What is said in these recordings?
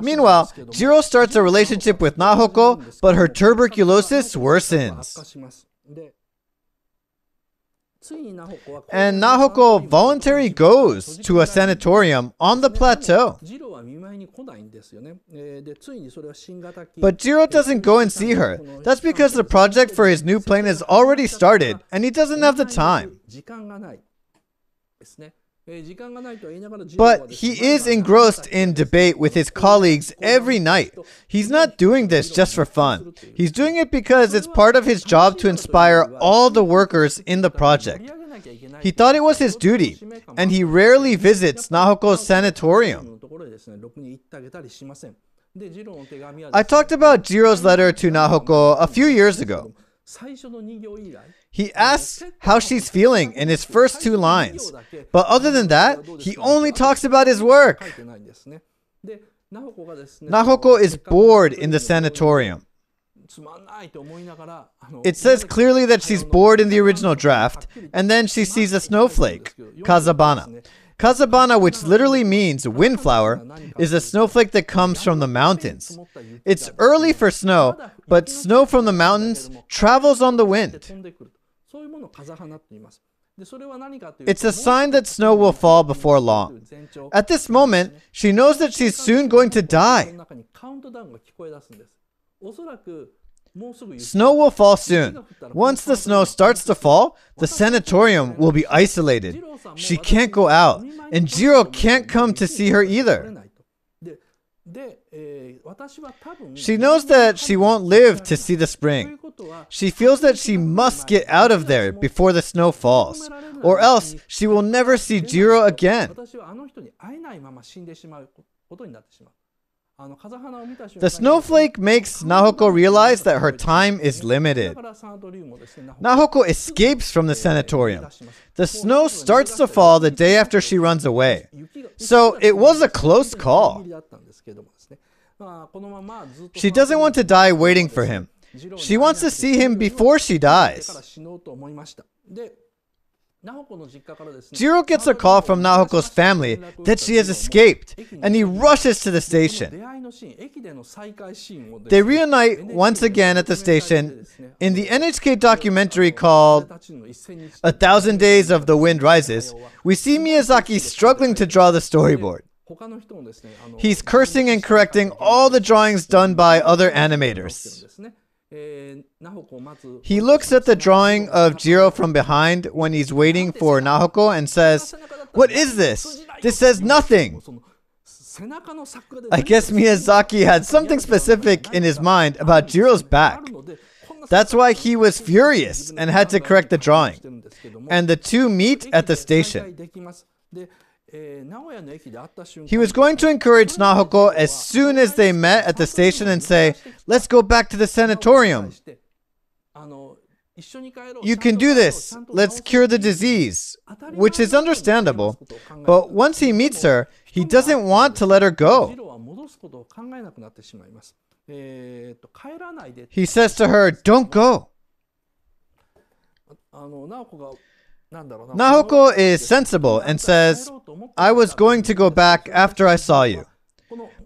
Meanwhile, Jiro starts a relationship with Nahoko, but her tuberculosis worsens. And Nahoko voluntarily goes to a sanatorium on the plateau. But Jiro doesn't go and see her. That's because the project for his new plane has already started and he doesn't have the time. But he is engrossed in debate with his colleagues every night. He's not doing this just for fun. He's doing it because it's part of his job to inspire all the workers in the project. He thought it was his duty, and he rarely visits Nahoko's sanatorium. I talked about Jiro's letter to Nahoko a few years ago. He asks how she's feeling in his first two lines, but other than that, he only talks about his work. Nahoko is bored in the sanatorium. It says clearly that she's bored in the original draft, and then she sees a snowflake, Kazabana. Kazabana, which literally means windflower, is a snowflake that comes from the mountains. It's early for snow, but snow from the mountains travels on the wind. It's a sign that snow will fall before long. At this moment, she knows that she's soon going to die. Snow will fall soon. Once the snow starts to fall, the sanatorium will be isolated. She can't go out, and Jiro can't come to see her either. She knows that she won't live to see the spring. She feels that she must get out of there before the snow falls, or else she will never see Jiro again. The snowflake makes Nahoko realize that her time is limited. Nahoko escapes from the sanatorium. The snow starts to fall the day after she runs away. So it was a close call. She doesn't want to die waiting for him. She wants to see him before she dies. Jiro gets a call from Nahoko's family that she has escaped, and he rushes to the station. They reunite once again at the station in the NHK documentary called A Thousand Days of the Wind Rises. We see Miyazaki struggling to draw the storyboard. He's cursing and correcting all the drawings done by other animators. He looks at the drawing of Jiro from behind when he's waiting for Nahoko and says, What is this? This says nothing. I guess Miyazaki had something specific in his mind about Jiro's back. That's why he was furious and had to correct the drawing. And the two meet at the station. He was going to encourage Nahoko as soon as they met at the station and say, Let's go back to the sanatorium. You can do this. Let's cure the disease. Which is understandable. But once he meets her, he doesn't want to let her go. He says to her, Don't go. Nahoko is sensible and says, I was going to go back after I saw you.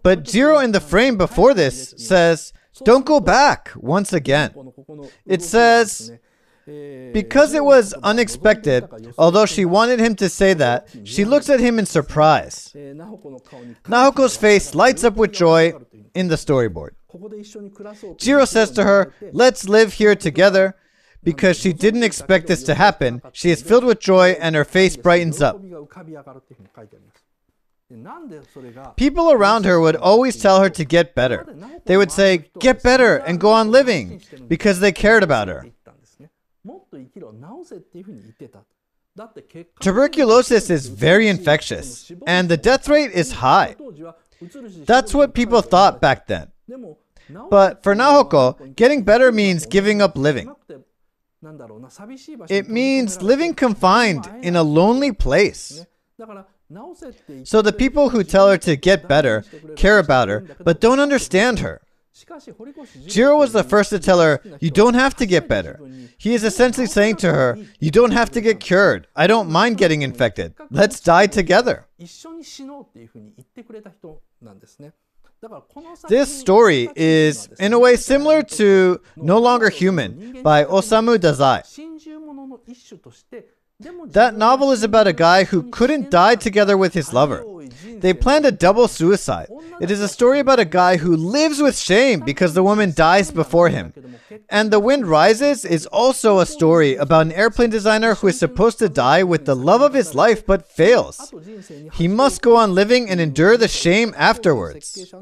But Jiro in the frame before this says, Don't go back once again. It says, because it was unexpected, although she wanted him to say that, she looks at him in surprise. Nahoko's face lights up with joy in the storyboard. Jiro says to her, Let's live here together. Because she didn't expect this to happen, she is filled with joy and her face brightens up. People around her would always tell her to get better. They would say, Get better and go on living, because they cared about her. Tuberculosis is very infectious, and the death rate is high. That's what people thought back then. But for Nahoko, getting better means giving up living. It means living confined in a lonely place. So the people who tell her to get better care about her, but don't understand her. Jiro was the first to tell her, You don't have to get better. He is essentially saying to her, You don't have to get cured. I don't mind getting infected. Let's die together. This story is, in a way, similar to No Longer Human by Osamu Dazai. That novel is about a guy who couldn't die together with his lover. They planned a double suicide. It is a story about a guy who lives with shame because the woman dies before him. And The Wind Rises is also a story about an airplane designer who is supposed to die with the love of his life but fails. He must go on living and endure the shame afterwards.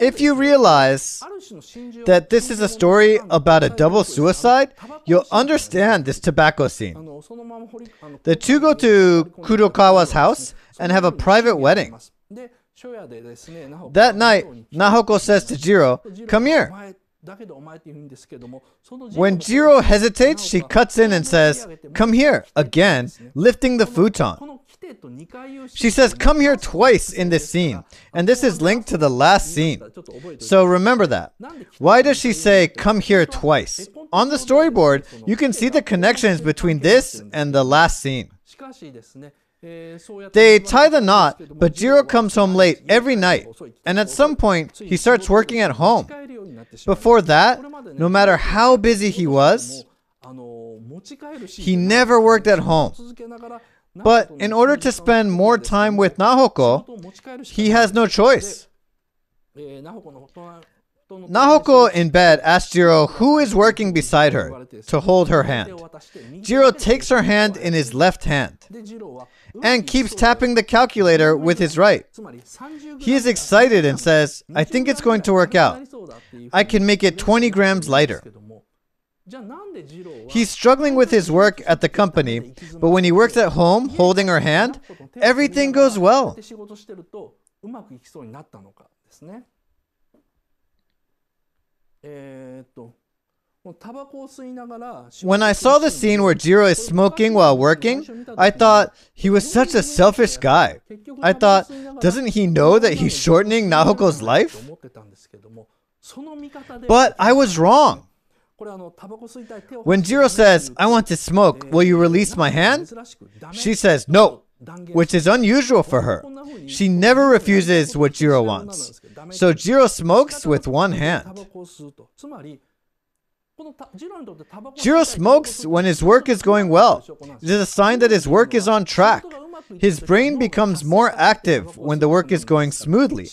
If you realize that this is a story about a double suicide, you'll understand this tobacco scene. The two go to Kurokawa's house and have a private wedding. That night, Nahoko says to Jiro, Come here. When Jiro hesitates, she cuts in and says, Come here, again, lifting the futon. She says, Come here twice in this scene, and this is linked to the last scene. So remember that. Why does she say, Come here twice? On the storyboard, you can see the connections between this and the last scene. They tie the knot, but Jiro comes home late every night, and at some point, he starts working at home. Before that, no matter how busy he was, he never worked at home. But in order to spend more time with Nahoko, he has no choice. Nahoko in bed asks Jiro who is working beside her to hold her hand. Jiro takes her hand in his left hand and keeps tapping the calculator with his right. He is excited and says, I think it's going to work out. I can make it 20 grams lighter. He's struggling with his work at the company, but when he works at home holding her hand, everything goes well. When I saw the scene where Jiro is smoking while working, I thought he was such a selfish guy. I thought, doesn't he know that he's shortening Nahoko's life? But I was wrong. When Jiro says, I want to smoke, will you release my hand? She says, no, which is unusual for her. She never refuses what Jiro wants. So Jiro smokes with one hand. Jiro smokes when his work is going well. It is a sign that his work is on track. His brain becomes more active when the work is going smoothly.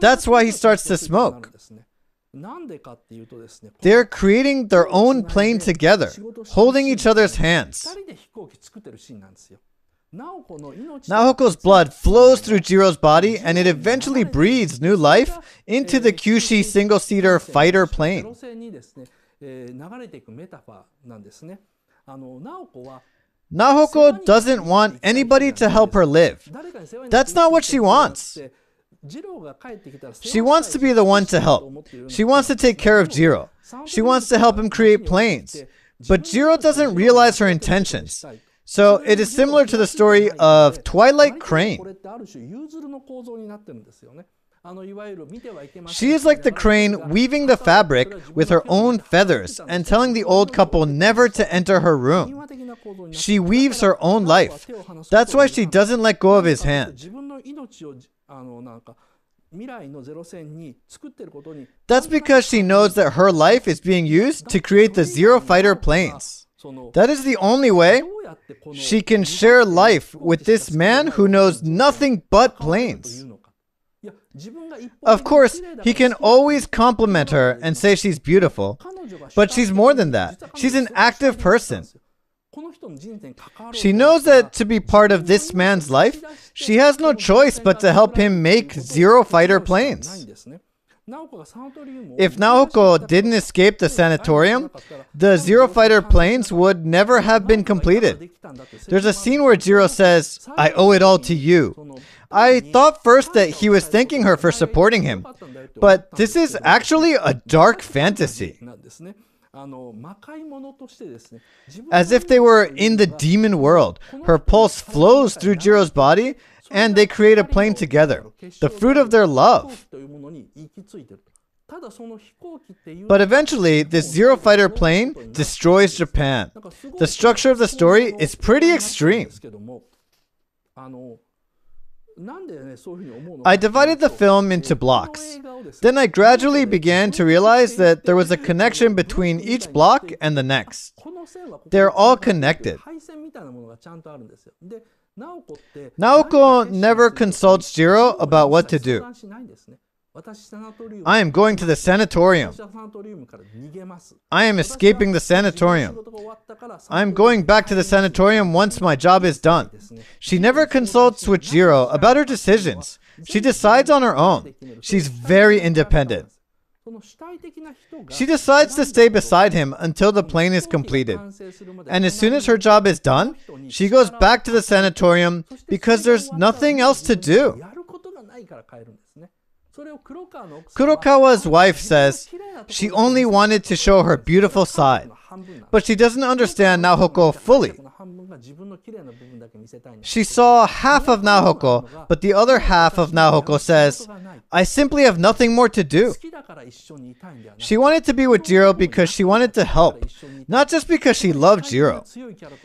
That's why he starts to smoke. They're creating their own plane together, holding each other's hands. Nahoko's blood flows through Jiro's body and it eventually breathes new life into the Kyushi single-seater fighter plane. Nahoko doesn't want anybody to help her live. That's not what she wants. She wants to be the one to help. She wants to take care of Jiro. She wants to help him create planes. But Jiro doesn't realize her intentions. So it is similar to the story of Twilight Crane. She is like the crane weaving the fabric with her own feathers and telling the old couple never to enter her room. She weaves her own life. That's why she doesn't let go of his hand. That's because she knows that her life is being used to create the Zero Fighter planes. That is the only way she can share life with this man who knows nothing but planes. Of course, he can always compliment her and say she's beautiful, but she's more than that. She's an active person. She knows that to be part of this man's life, she has no choice but to help him make zero fighter planes. If Naoko didn't escape the sanatorium, the Zero Fighter planes would never have been completed. There's a scene where Jiro says, I owe it all to you. I thought first that he was thanking her for supporting him, but this is actually a dark fantasy. As if they were in the demon world, her pulse flows through Jiro's body and they create a plane together, the fruit of their love. But eventually, this Zero Fighter plane destroys Japan. The structure of the story is pretty extreme. I divided the film into blocks. Then I gradually began to realize that there was a connection between each block and the next. They're all connected. Naoko never consults Jiro about what to do. I am going to the sanatorium. I am escaping the sanatorium. I am going back to the sanatorium once my job is done. She never consults with Jiro about her decisions. She decides on her own. She's very independent. She decides to stay beside him until the plane is completed. And as soon as her job is done, she goes back to the sanatorium because there's nothing else to do. Kurokawa's wife says she only wanted to show her beautiful side, but she doesn't understand Nahoko fully. She saw half of Nahoko, but the other half of Nahoko says, I simply have nothing more to do. She wanted to be with Jiro because she wanted to help, not just because she loved Jiro.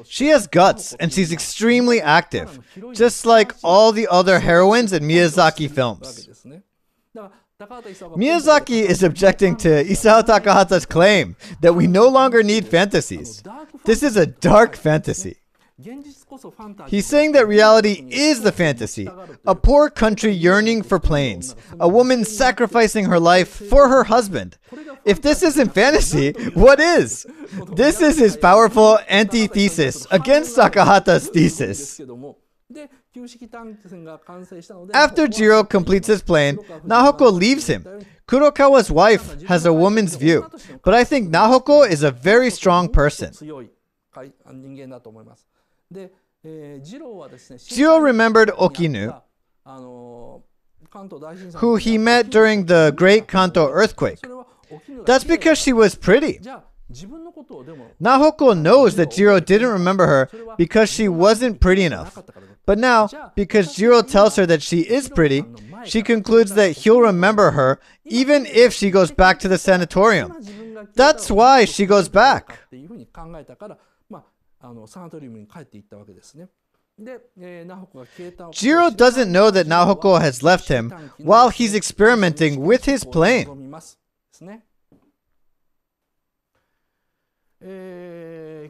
She has guts and she's extremely active, just like all the other heroines in Miyazaki films. Miyazaki is objecting to Isao Takahata's claim that we no longer need fantasies. This is a dark fantasy. He's saying that reality is the fantasy. A poor country yearning for planes. A woman sacrificing her life for her husband. If this isn't fantasy, what is? This is his powerful antithesis against Takahata's thesis. After Jiro completes his plane, Nahoko leaves him. Kurokawa's wife has a woman's view, but I think Nahoko is a very strong person. Jiro remembered Okinu, who he met during the Great Kanto earthquake. That's because she was pretty. Nahoko knows that Jiro didn't remember her because she wasn't pretty enough. But now, because Jiro tells her that she is pretty, she concludes that he'll remember her even if she goes back to the sanatorium. That's why she goes back. Jiro doesn't know that Nahoko has left him while he's experimenting with his plane. Eh,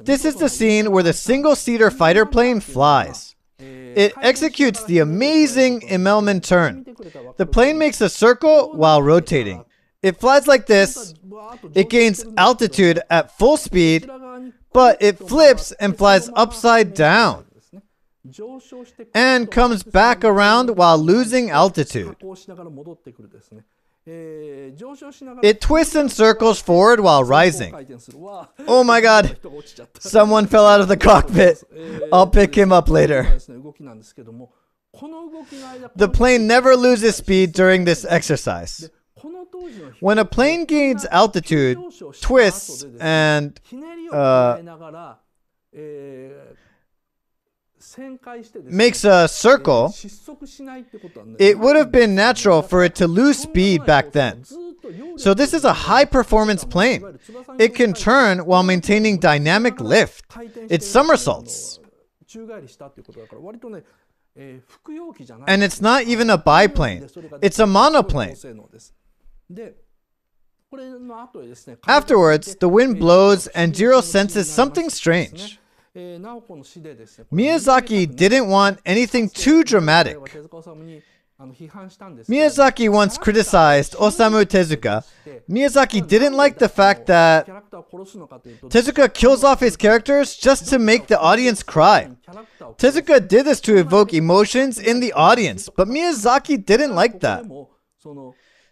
this is the scene where the single-seater fighter plane flies. Eh, it executes the amazing Immelmann turn. The plane makes a circle while rotating. It flies like this. It gains altitude at full speed, but it flips and flies upside down and comes back around while losing altitude. It twists and circles forward while rising. Oh my god! Someone fell out of the cockpit. I'll pick him up later. The plane never loses speed during this exercise. When a plane gains altitude, twists, and uh, makes a circle, it would have been natural for it to lose speed back then. So this is a high performance plane. It can turn while maintaining dynamic lift. It somersaults. And it's not even a biplane. It's a monoplane. Afterwards, the wind blows and Jiro senses something strange. Miyazaki didn't want anything too dramatic. Miyazaki once criticized Osamu Tezuka. Miyazaki didn't like the fact that Tezuka kills off his characters just to make the audience cry. Tezuka did this to evoke emotions in the audience, but Miyazaki didn't like that.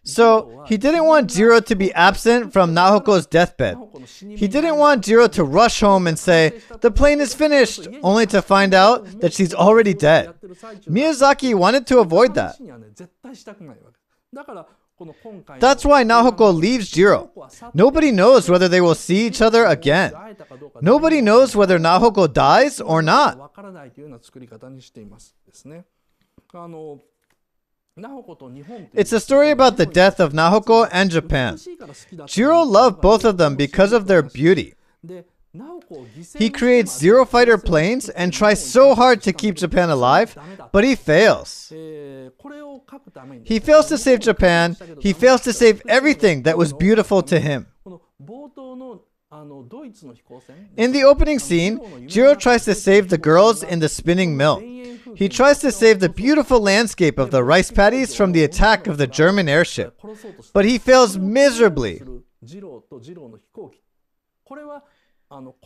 So he didn't want Jiro to be absent from Nahoko's deathbed. He didn't want Jiro to rush home and say, the plane is finished, only to find out that she's already dead. Miyazaki wanted to avoid that. That's why Nahoko leaves Jiro. Nobody knows whether they will see each other again. Nobody knows whether Nahoko dies or not. It's a story about the death of Nahoko and Japan. Jiro loved both of them because of their beauty. He creates Zero Fighter planes and tries so hard to keep Japan alive, but he fails. Eh, he fails to save Japan, he fails to save everything that was beautiful to him. In the opening scene, Jiro tries to save the girls in the spinning mill. He tries to save the beautiful landscape of the rice paddies from the attack of the German airship, but he fails miserably.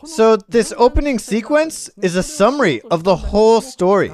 So, this opening sequence is a summary of the whole story.